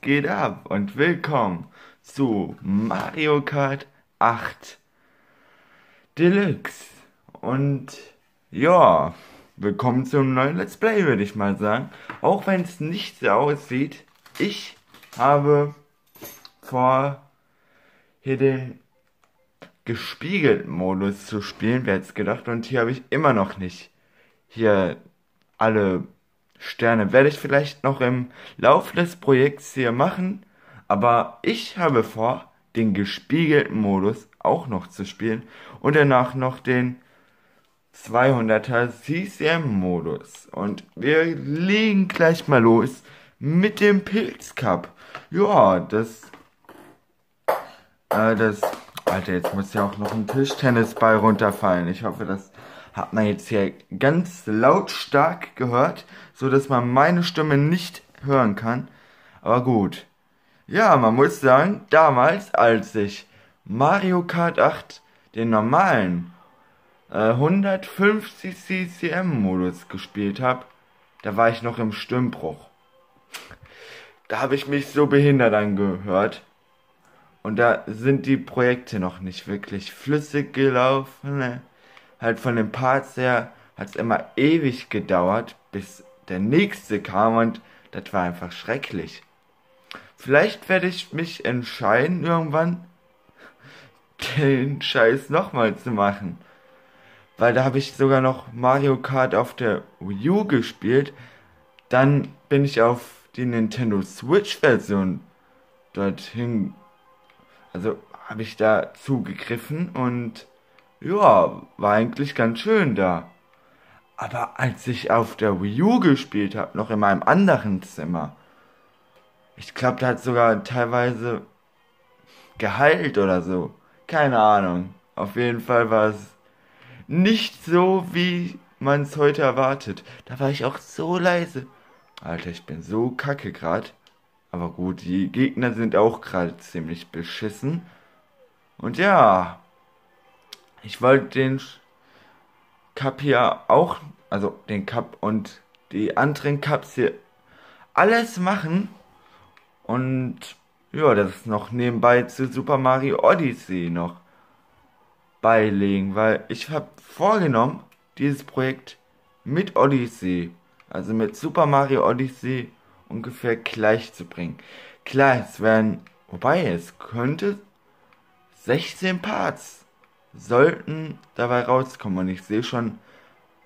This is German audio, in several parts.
geht ab und willkommen zu Mario Kart 8 Deluxe. Und ja, willkommen zum neuen Let's Play, würde ich mal sagen. Auch wenn es nicht so aussieht, ich habe vor, hier den gespiegelten Modus zu spielen, wer hätte gedacht. Und hier habe ich immer noch nicht hier alle Sterne. Werde ich vielleicht noch im Laufe des Projekts hier machen. Aber ich habe vor, den gespiegelten Modus auch noch zu spielen. Und danach noch den 200er CCM-Modus. Und wir legen gleich mal los mit dem Pilz Cup. Ja, das... Äh, das... Alter, jetzt muss ja auch noch ein Tischtennisball runterfallen. Ich hoffe, das hat man jetzt hier ganz lautstark gehört, so dass man meine Stimme nicht hören kann. Aber gut. Ja, man muss sagen, damals, als ich Mario Kart 8 den normalen äh, 150 CCM Modus gespielt habe, da war ich noch im Stimmbruch. Da habe ich mich so behindert angehört. Und da sind die Projekte noch nicht wirklich flüssig gelaufen. Ne? Halt von den Parts her hat es immer ewig gedauert, bis der nächste kam und das war einfach schrecklich. Vielleicht werde ich mich entscheiden, irgendwann den Scheiß nochmal zu machen. Weil da habe ich sogar noch Mario Kart auf der Wii U gespielt. Dann bin ich auf die Nintendo Switch Version dorthin, also habe ich da zugegriffen und ja, war eigentlich ganz schön da. Aber als ich auf der Wii U gespielt habe, noch in meinem anderen Zimmer, ich glaube, da hat sogar teilweise geheilt oder so. Keine Ahnung. Auf jeden Fall war es nicht so, wie man es heute erwartet. Da war ich auch so leise. Alter, ich bin so kacke grad. Aber gut, die Gegner sind auch gerade ziemlich beschissen. Und ja, ich wollte den Cup hier auch, also den Cup und die anderen Cups hier alles machen und ja, das ist noch nebenbei zu Super Mario Odyssey noch beilegen, weil ich habe vorgenommen, dieses Projekt mit Odyssey, also mit Super Mario Odyssey ungefähr gleich zu bringen. Klar, es werden, wobei es könnte 16 Parts sollten dabei rauskommen. Und ich sehe schon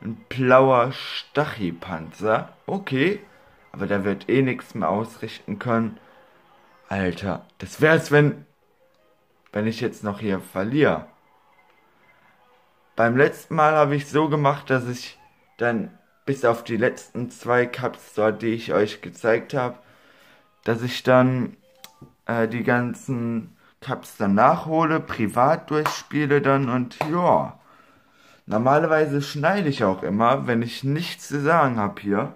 ein blauer Stachypanzer. Okay, aber der wird eh nichts mehr ausrichten können. Alter, das wär's, wenn, wenn ich jetzt noch hier verliere. Beim letzten Mal habe ich so gemacht, dass ich dann bis auf die letzten zwei Cups dort, die ich euch gezeigt habe, dass ich dann äh, die ganzen Cups dann nachhole, privat durchspiele dann und ja. Normalerweise schneide ich auch immer, wenn ich nichts zu sagen habe hier.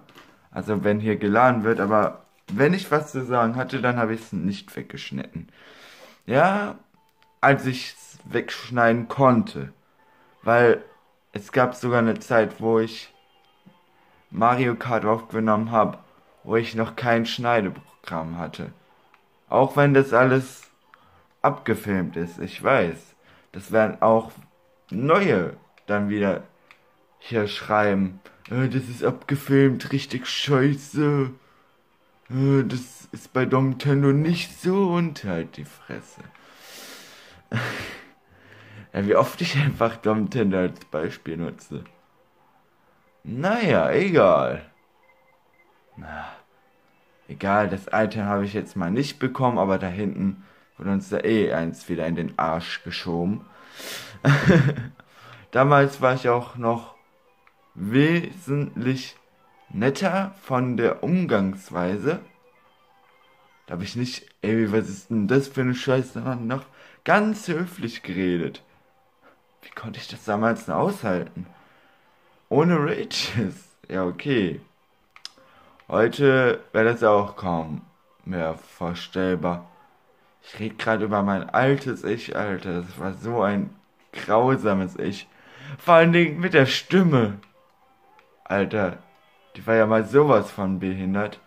Also wenn hier geladen wird, aber wenn ich was zu sagen hatte, dann habe ich es nicht weggeschnitten. Ja, als ich es wegschneiden konnte. Weil es gab sogar eine Zeit, wo ich Mario Kart aufgenommen habe, wo ich noch kein Schneideprogramm hatte. Auch wenn das alles abgefilmt ist. Ich weiß. Das werden auch neue dann wieder hier schreiben. Äh, das ist abgefilmt, richtig scheiße. Äh, das ist bei Domtendo nicht so und halt die Fresse. ja, wie oft ich einfach Domtendo als Beispiel nutze. Naja, egal. Na, egal, das Item habe ich jetzt mal nicht bekommen, aber da hinten Wurde uns da eh eins wieder in den Arsch geschoben. Damals war ich auch noch wesentlich netter von der Umgangsweise. Da habe ich nicht, ey, was ist denn das für eine Scheiße, sondern noch ganz höflich geredet. Wie konnte ich das damals noch aushalten? Ohne Rages. Ja, okay. Heute wäre das auch kaum mehr vorstellbar. Ich rede gerade über mein altes Ich, Alter. Das war so ein grausames Ich. Vor allen Dingen mit der Stimme. Alter, die war ja mal sowas von behindert.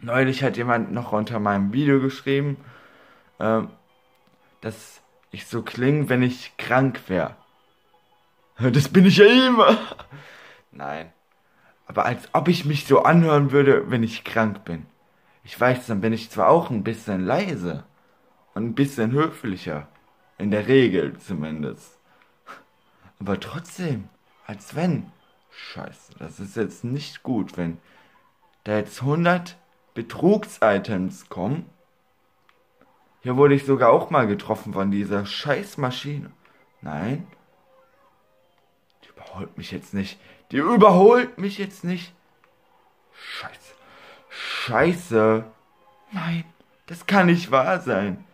neulich hat jemand noch unter meinem Video geschrieben, ähm, dass ich so klinge, wenn ich krank wäre. Das bin ich ja immer. Nein. Aber als ob ich mich so anhören würde, wenn ich krank bin. Ich weiß, dann bin ich zwar auch ein bisschen leise und ein bisschen höflicher. In der Regel zumindest. Aber trotzdem, als wenn. Scheiße, das ist jetzt nicht gut, wenn da jetzt 100 Betrugsitems kommen. Hier wurde ich sogar auch mal getroffen von dieser Scheißmaschine. Nein. Die überholt mich jetzt nicht. Die überholt mich jetzt nicht. Scheiße. Scheiße. Nein, das kann nicht wahr sein.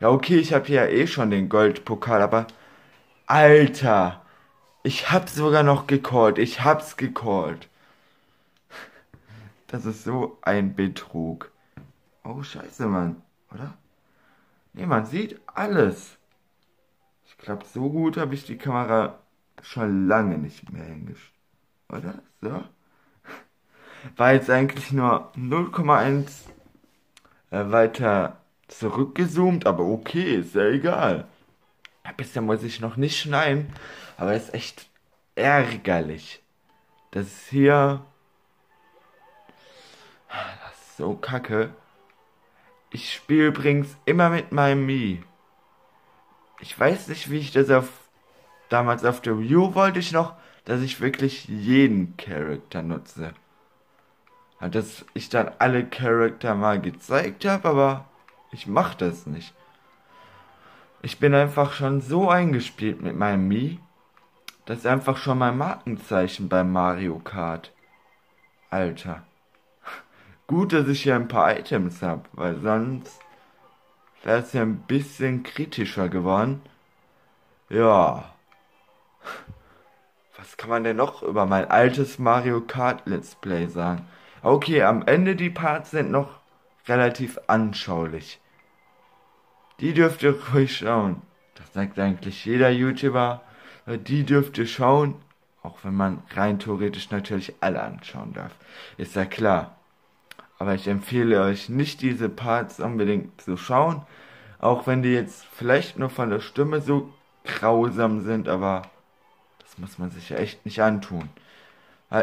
Ja, okay, ich habe hier ja eh schon den Goldpokal, aber Alter, ich hab's sogar noch gecallt. Ich hab's gecallt. Das ist so ein Betrug. Oh, scheiße, Mann. Oder? Nee, man sieht alles. Ich glaube, so gut habe ich die Kamera schon lange nicht mehr hingestellt. Oder? So. War jetzt eigentlich nur 0,1 äh, weiter zurückgezoomt, aber okay, ist ja egal. Bisher muss ich noch nicht schneiden, aber ist echt ärgerlich. Das hier. Das ist so kacke. Ich spiele übrigens immer mit meinem Mii. Ich weiß nicht, wie ich das auf. Damals auf der Wii U wollte ich noch, dass ich wirklich jeden Charakter nutze. Dass ich dann alle Charakter mal gezeigt habe, aber ich mach das nicht. Ich bin einfach schon so eingespielt mit meinem Mii. Das ist einfach schon mein Markenzeichen beim Mario Kart. Alter. Gut, dass ich hier ein paar Items habe, weil sonst wäre es ja ein bisschen kritischer geworden. Ja. Was kann man denn noch über mein altes Mario Kart Let's Play sagen? Okay, am Ende die Parts sind noch relativ anschaulich. Die dürft ihr ruhig schauen. Das sagt eigentlich jeder YouTuber. Die dürft ihr schauen. Auch wenn man rein theoretisch natürlich alle anschauen darf. Ist ja klar. Aber ich empfehle euch nicht diese Parts unbedingt zu schauen. Auch wenn die jetzt vielleicht nur von der Stimme so grausam sind, aber das muss man sich ja echt nicht antun.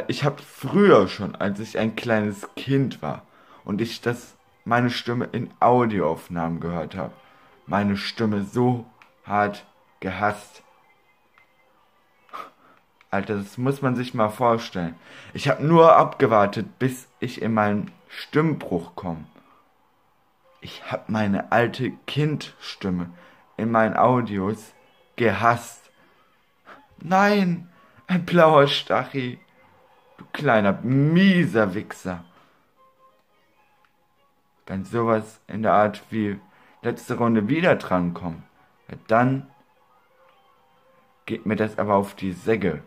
Ich habe früher schon, als ich ein kleines Kind war und ich das meine Stimme in Audioaufnahmen gehört habe, meine Stimme so hart gehasst. Alter, das muss man sich mal vorstellen. Ich habe nur abgewartet, bis ich in meinen Stimmbruch komme. Ich habe meine alte Kindstimme in meinen Audios gehasst. Nein, ein blauer Stachel. Du kleiner, mieser Wichser. Wenn sowas in der Art wie letzte Runde wieder drankommen, ja, dann geht mir das aber auf die Säge.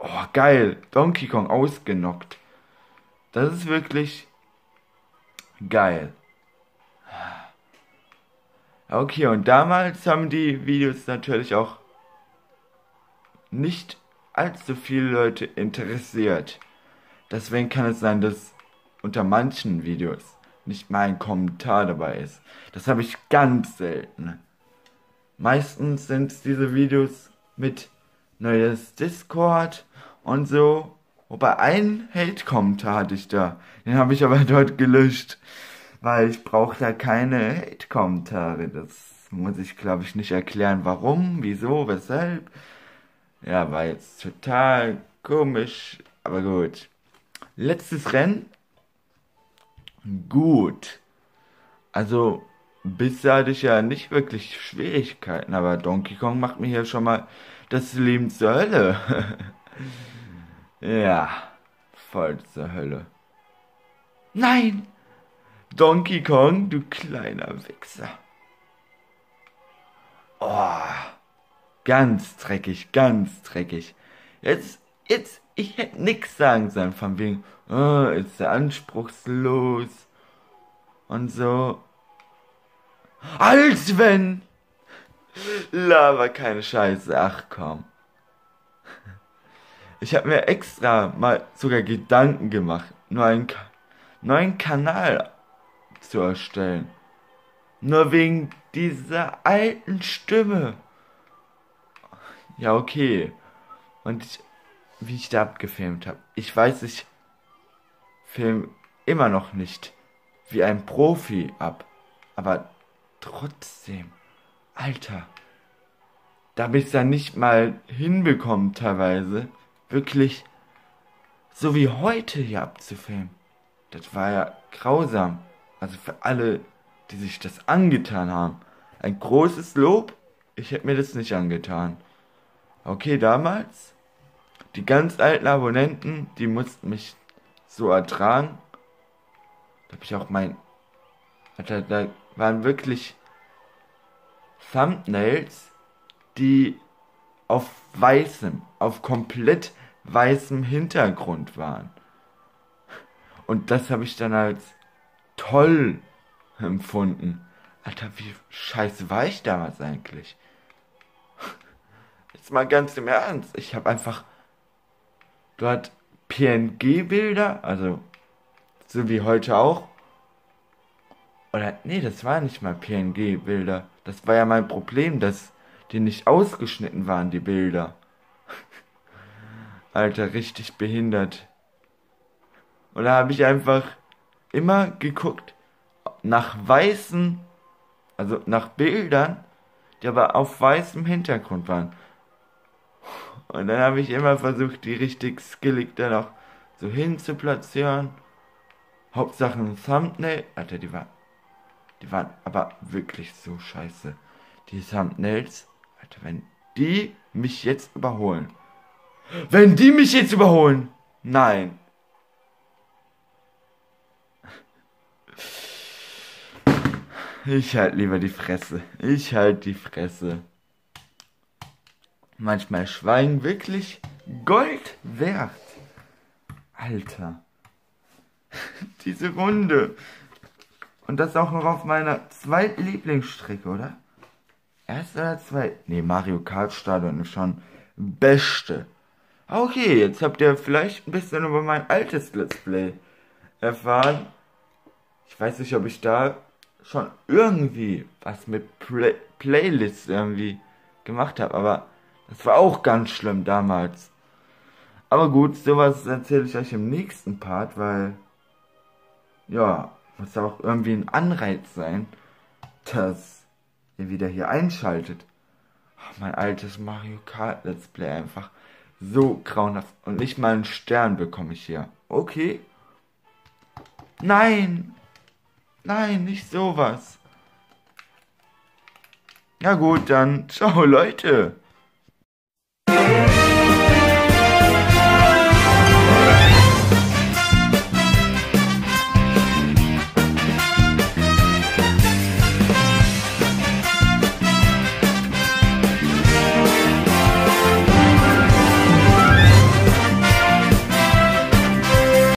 Oh, geil. Donkey Kong ausgenockt. Das ist wirklich geil. Okay, und damals haben die Videos natürlich auch nicht allzu viele Leute interessiert. Deswegen kann es sein, dass unter manchen Videos nicht mal ein Kommentar dabei ist. Das habe ich ganz selten. Meistens sind diese Videos mit neues Discord und so. Wobei ein Hate-Kommentar hatte ich da. Den habe ich aber dort gelöscht. Weil ich brauche da keine Hate-Kommentare. Das muss ich, glaube ich, nicht erklären, warum, wieso, weshalb. Ja, war jetzt total komisch. Aber gut. Letztes Rennen gut. Also, bisher hatte ich ja nicht wirklich Schwierigkeiten, aber Donkey Kong macht mir hier schon mal das Leben zur Hölle. ja, voll zur Hölle. Nein! Donkey Kong, du kleiner Wichser. Oh, ganz dreckig, ganz dreckig. Jetzt, jetzt, ich hätte nix sagen sollen von wegen, oh, ist er anspruchslos und so. Als wenn! Lava keine Scheiße, ach komm. Ich habe mir extra mal sogar Gedanken gemacht, nur ein, neuen Kanal zu erstellen. Nur wegen dieser alten Stimme. Ja, okay. Und ich, wie ich da abgefilmt habe. Ich weiß, ich film immer noch nicht wie ein Profi ab. Aber trotzdem, Alter, da habe ich es dann nicht mal hinbekommen teilweise, wirklich so wie heute hier abzufilmen. Das war ja grausam. Also für alle, die sich das angetan haben. Ein großes Lob. Ich hätte mir das nicht angetan. Okay, damals, die ganz alten Abonnenten, die mussten mich so ertragen. Da habe ich auch mein. Alter, da waren wirklich Thumbnails, die auf weißem, auf komplett weißem Hintergrund waren. Und das habe ich dann als toll empfunden. Alter, wie scheiße war ich damals eigentlich? Jetzt mal ganz im Ernst. Ich habe einfach dort PNG-Bilder, also so wie heute auch. Oder, nee, das war nicht mal PNG-Bilder. Das war ja mein Problem, dass die nicht ausgeschnitten waren, die Bilder. Alter, richtig behindert. Und da habe ich einfach immer geguckt nach weißen, also nach Bildern, die aber auf weißem Hintergrund waren. Und dann habe ich immer versucht, die richtig skillig dann auch so hin zu platzieren. Hauptsache ein Thumbnail. Alter, die waren. Die waren aber wirklich so scheiße. Die Thumbnails. Alter, wenn die mich jetzt überholen. Wenn die mich jetzt überholen. Nein. Ich halt lieber die Fresse. Ich halt die Fresse. Manchmal Schweigen wirklich Gold wert. Alter. Diese Runde. Und das auch noch auf meiner zweiten Lieblingsstrecke, oder? Erste oder zweite? Nee, Mario Kart Stadion ist schon beste. Okay, jetzt habt ihr vielleicht ein bisschen über mein altes Let's Play erfahren. Ich weiß nicht, ob ich da schon irgendwie was mit Play Playlists irgendwie gemacht habe, aber das war auch ganz schlimm damals. Aber gut, sowas erzähle ich euch im nächsten Part, weil ja, muss auch irgendwie ein Anreiz sein, dass ihr wieder hier einschaltet. Ach, mein altes Mario Kart Let's Play einfach so grauenhaft. Und nicht mal einen Stern bekomme ich hier. Okay. Nein. Nein, nicht sowas. Ja gut, dann ciao Leute.